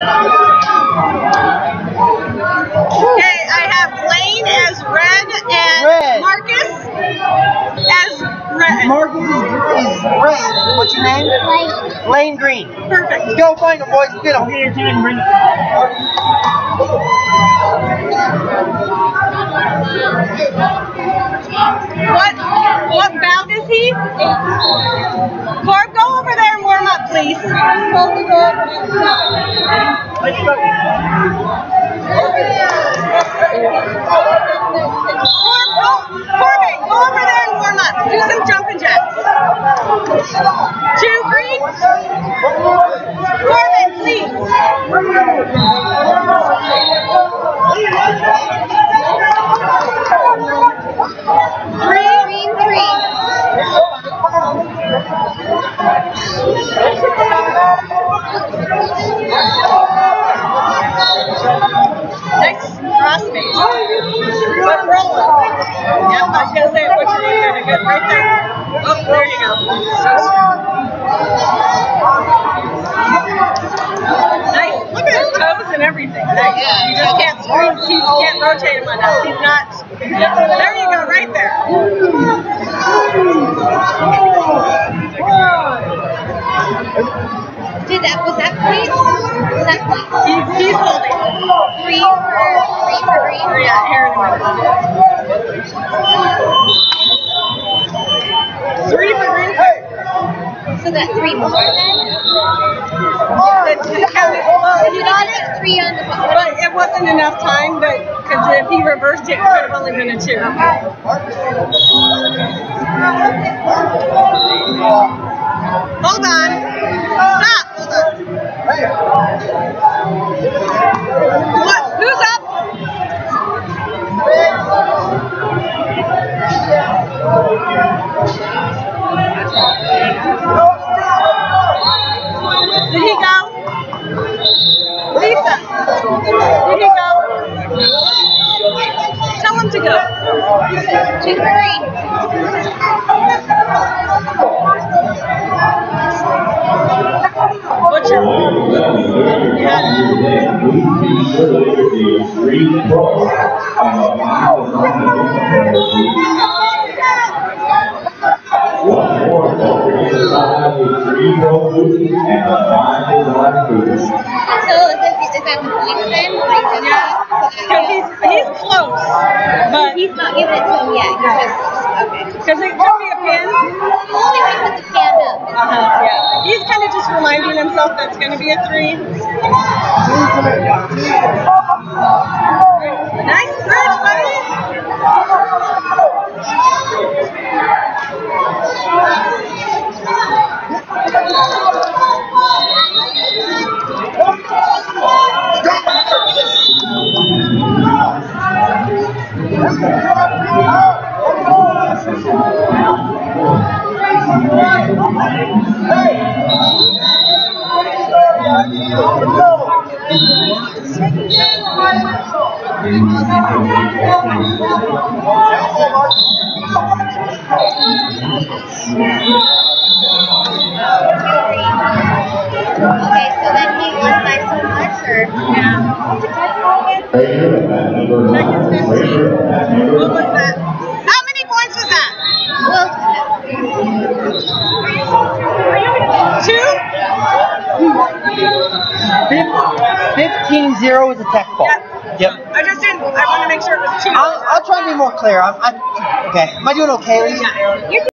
Okay, I have Lane as red and Red. Marcus as red. Marcus is, is red. What's your name? Like, Lane Green. Perfect. Let's go find him, boys. Get him. What what bout is he? Corb, go over there warm up, please. Corb, go, Corbin, go over there and warm up. Do some jumping jacks. Two green. Next crossface. But rolling. Yep, I was gonna say put your name there to good right there. Oh, there you go. So strong. Nice. Look at his toes and everything. Nice. You just can't screw, you can't rotate him enough. He's not. There you go, right there. Three for green. So that three more then? That counted. You got it. three on the bottom. But it wasn't enough time, but because if he reversed it, it could have only been a two. Hold on. Stop. Hold on. Two for green. What's your So is, it, is the points then? Like, Because he's he's close, but He's not giving it to him yet. He's just okay. because it could be a pin. Only when he puts his hand up. Uh-huh, yeah. He's kind of just reminding himself that's going to be a three. Nice What was that? How many points was that? Well, Two? 15 0 is a tech fall. Yep. Yep. I just didn't. I want to make sure it was two. I'll, I'll try to be more clear. I'm, I, okay. Am I doing okay, Lisa? Yeah.